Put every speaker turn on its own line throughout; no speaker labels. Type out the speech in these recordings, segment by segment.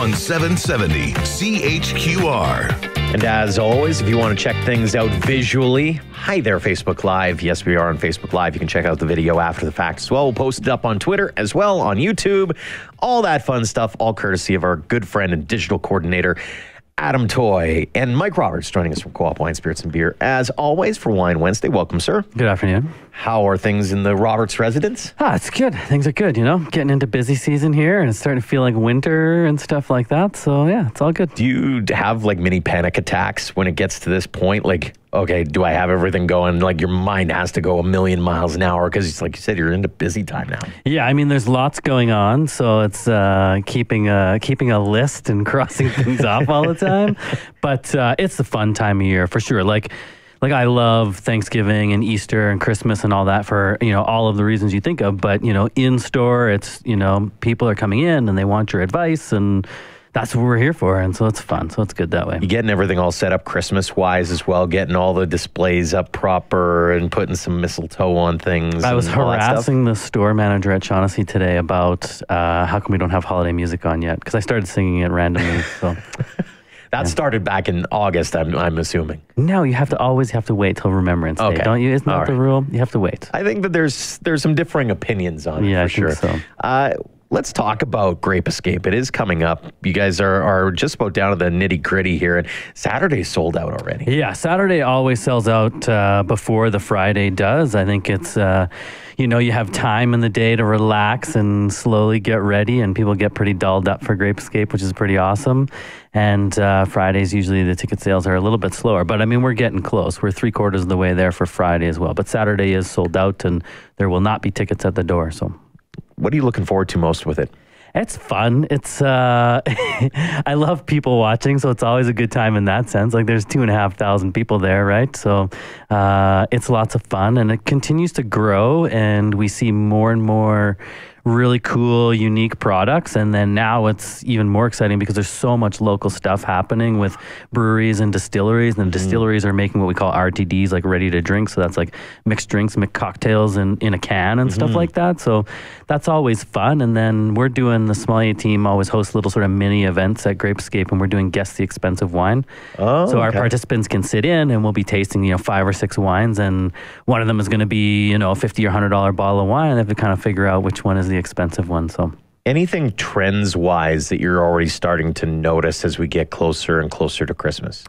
on 770 CHQR.
And as always, if you want to check things out visually, hi there, Facebook Live. Yes, we are on Facebook Live. You can check out the video after the fact as well. We'll post it up on Twitter as well, on YouTube, all that fun stuff, all courtesy of our good friend and digital coordinator, Adam Toy, and Mike Roberts joining us from Co op Wine, Spirits, and Beer. As always, for Wine Wednesday, welcome, sir.
Good afternoon.
How are things in the Roberts residence?
Ah, it's good. Things are good, you know, getting into busy season here and it's starting to feel like winter and stuff like that. So, yeah, it's all good.
Do you have like mini panic attacks when it gets to this point? Like, okay, do I have everything going? Like, your mind has to go a million miles an hour because it's like you said, you're into busy time now.
Yeah, I mean, there's lots going on. So, it's uh, keeping, a, keeping a list and crossing things off all the time. But uh, it's the fun time of year for sure. Like, like I love Thanksgiving and Easter and Christmas and all that for you know all of the reasons you think of. But you know, in store, it's you know people are coming in and they want your advice and that's what we're here for. And so it's fun. So it's good that way.
You getting everything all set up Christmas wise as well, getting all the displays up proper and putting some mistletoe on things.
I was
and all that stuff?
harassing the store manager at Shaughnessy today about uh, how come we don't have holiday music on yet because I started singing it randomly. So
That started back in August, I'm, I'm assuming.
no, you have to always have to wait till Remembrance Day, don't you? Isn't that
All
the rule? You have to wait.
I think that there's there's some differing opinions on it
Yeah,
for
I
sure.
so.
Uh, let's talk about Grape Escape. It is coming up. You guys are, are just about down to the nitty gritty here, and Saturday's sold out already.
Yeah, Saturday always sells out uh, before the Friday does. I think it's, uh, you know, you have time in the day to relax and slowly get ready, and people get pretty dolled up for Grape Escape, which is pretty awesome. And uh, Fridays, usually the ticket sales are a little bit slower, but I mean, we're getting close. We're three quarters of the way there for Friday as well. But Saturday is sold out, and there will not be tickets at the door. So
What are you looking forward to most with it?
it's fun. It's uh, I love people watching, so it's always a good time in that sense. Like there's two and a half thousand people there, right? So uh, it's lots of fun, and it continues to grow, and we see more and more really cool, unique products. And then now it's even more exciting because there's so much local stuff happening with breweries and distilleries. And the mm-hmm. distilleries are making what we call RTDs, like ready to drink. So that's like mixed drinks, mixed cocktails in, in a can and stuff mm-hmm. like that. So that's always fun. And then we're doing the Sommelier team always hosts little sort of mini events at Grape Escape, and we're doing guess the expensive wine.
Oh,
so our participants can sit in, and we'll be tasting you know five or six wines, and one of them is going to be you know a fifty or hundred dollar bottle of wine, and they have to kind of figure out which one is the expensive one. So.
Anything trends wise that you're already starting to notice as we get closer and closer to Christmas?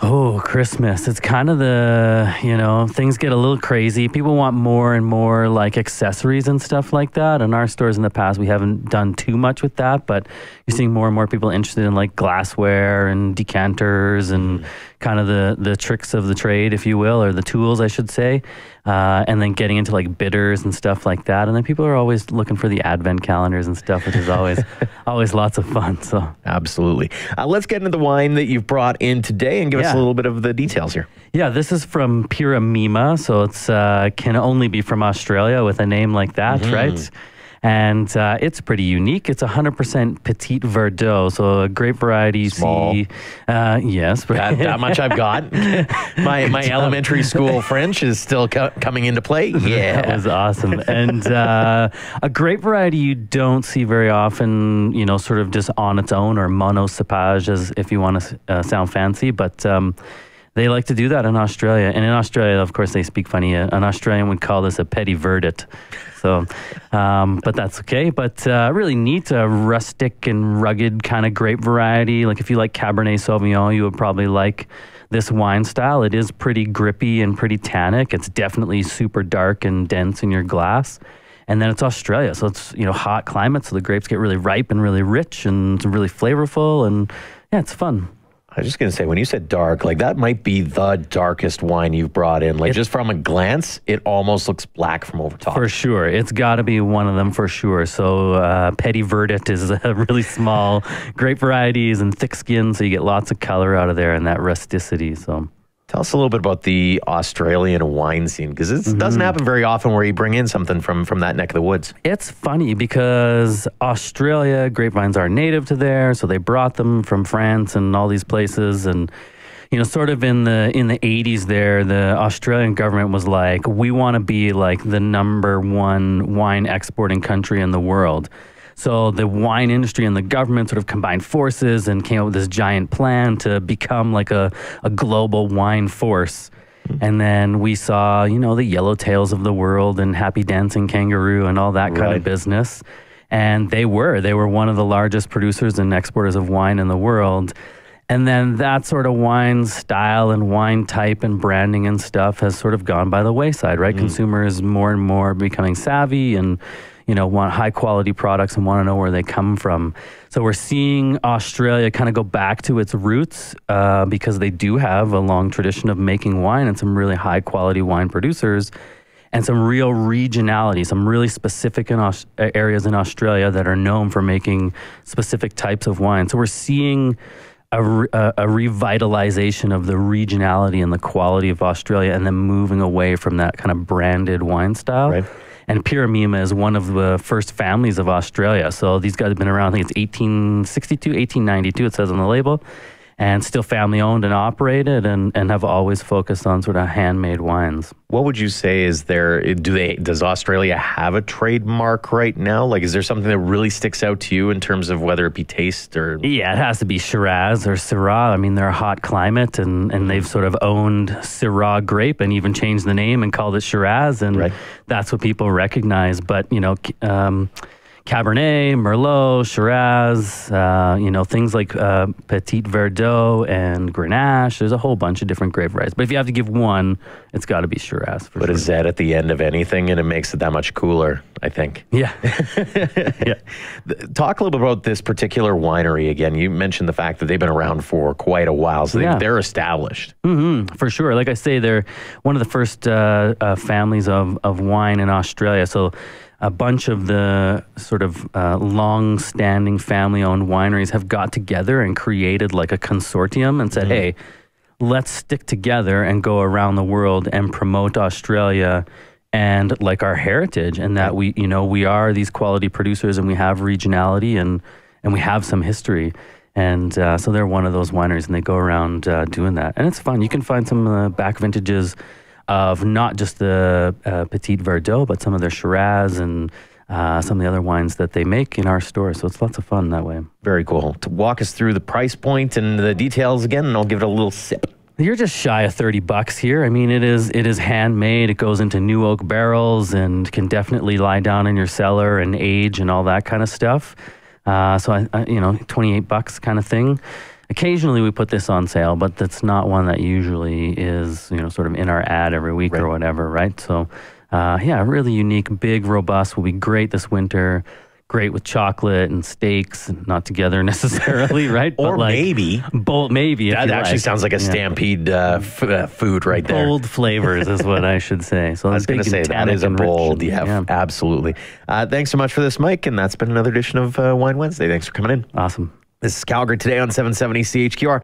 Oh, Christmas. It's kind of the, you know, things get a little crazy. People want more and more like accessories and stuff like that. In our stores in the past, we haven't done too much with that, but you're seeing more and more people interested in like glassware and decanters and mm. Kind of the, the tricks of the trade, if you will, or the tools, I should say. Uh, and then getting into like bitters and stuff like that. And then people are always looking for the advent calendars and stuff, which is always, always lots of fun. So.
Absolutely. Uh, let's get into the wine that you've brought in today and give us a little bit of the details here.
Yeah, this is from Pirramimma, so it's uh, can only be from Australia with a name like that, right? And uh, it's pretty unique. It's 100% Petit Verdot, so a great variety.
Small.
C, uh, yes,
That, that much I've got. My my elementary school French is still co- coming into play. Yeah, that
was awesome. And uh, a great variety you don't see very often, you know, sort of just on its own or monocepage, as if you want to uh, sound fancy. But um, they like to do that in Australia. And in Australia, of course, they speak funny. Uh, An Australian would call this a petty verdict. So, um, but that's okay. But uh, really neat, a rustic and rugged kind of grape variety. Like if you like Cabernet Sauvignon, you would probably like this wine style. It is pretty grippy and pretty tannic. It's definitely super dark and dense in your glass. And then it's Australia, so it's you know hot climate, so the grapes get really ripe and really rich and really flavorful, and yeah, it's fun.
I was just gonna say when you said dark, like that might be the darkest wine you've brought in. Like just from a glance, it almost looks black from over top.
For sure, it's got to be one of them for sure. So uh, Petit Verdot is a really small grape varieties and thick skin, so you get lots of color out of there and that rusticity. So.
Tell us a little bit about the Australian wine scene because it
Mm-hmm.
doesn't happen very often where you bring in something from from that neck of the woods.
It's funny because Australia grapevines are native to there, so they brought them from France and all these places and you know sort of in the in the 80s there the Australian government was like we want to be like the number 1 wine exporting country in the world. So the wine industry and the government sort of combined forces and came up with this giant plan to become like a, a global wine force. Hmm. And then we saw, you know, the yellowtails of the world and Happy Dancing Kangaroo and all that kind
Right.
of business. And they were. They were one of the largest producers and exporters of wine in the world. And then that sort of wine style and wine type and branding and stuff has sort of gone by the wayside, right? Consumers more and more becoming savvy and, you know, want high quality products and want to know where they come from. So we're seeing Australia kind of go back to its roots uh, because they do have a long tradition of making wine and some really high quality wine producers and some real regionality, some really specific in Aus- areas in Australia that are known for making specific types of wine. So we're seeing a, a, a revitalization of the regionality and the quality of Australia, and then moving away from that kind of branded wine style.
Right.
And Pirramimma is one of the first families of Australia. So these guys have been around, I think it's 1862, 1892, it says on the label, and still family owned and operated and, and have always focused on sort of handmade wines.
What would you say is there? Do they? Does Australia have a trademark right now? Like, is there something that really sticks out to you in terms of whether it be taste or?
Yeah, it has to be Shiraz or Syrah. I mean, they're a hot climate, and, and they've sort of owned Syrah grape and even changed the name and called it Shiraz, and
Right.
that's what people recognize. But you know, um, Cabernet, Merlot, Shiraz, uh, you know, things like uh, Petit Verdot and Grenache. There's a whole bunch of different grape varieties. But if you have to give one, it's got to be Shiraz for
But
sure.
is that at the end of anything, and it makes it that much cooler? I think.
yeah, yeah.
Talk a little bit about this particular winery again. You mentioned the fact that they've been around for quite a while, so they,
Yeah.
they're established.
for sure. Like I say, they're one of the first uh, uh, families of, of wine in Australia. So a bunch of the sort of uh, long-standing family-owned wineries have got together and created like a consortium and said, "Hey, let's stick together and go around the world and promote Australia." And like our heritage, and that we, you know, we are these quality producers, and we have regionality, and and we have some history. And uh, so they're one of those wineries, and they go around uh, doing that, and it's fun. You can find some uh, back vintages of not just the uh, Petit Verdot, but some of their Shiraz and uh, some of the other wines that they make in our store. So it's lots of fun that way.
Very cool. To walk us through the price point and the details again, and I'll give it a little sip.
You're just shy of thirty bucks here. I mean, it is it is handmade. It goes into new oak barrels and can definitely lie down in your cellar and age and all that kind of stuff. Uh, so I, I, you know, twenty eight bucks kind of thing. Occasionally we put this on sale, but that's not one that usually is you know sort of in our ad every week or whatever, right? So uh, yeah, really unique, big, robust. Will be great this winter. Great with chocolate and steaks, not together necessarily, right?
Or
But, like,
maybe.
bold, maybe. if
That actually
like.
sounds like a
Yeah.
stampede uh, f- uh, food right there.
Bold flavors is what I should say. So
I was going to say that is a bold. Yeah, absolutely. Uh, thanks so much for this, Mike. And that's been another edition of uh, Wine Wednesday. Thanks for coming in.
Awesome.
This is Calgary today on 770 CHQR.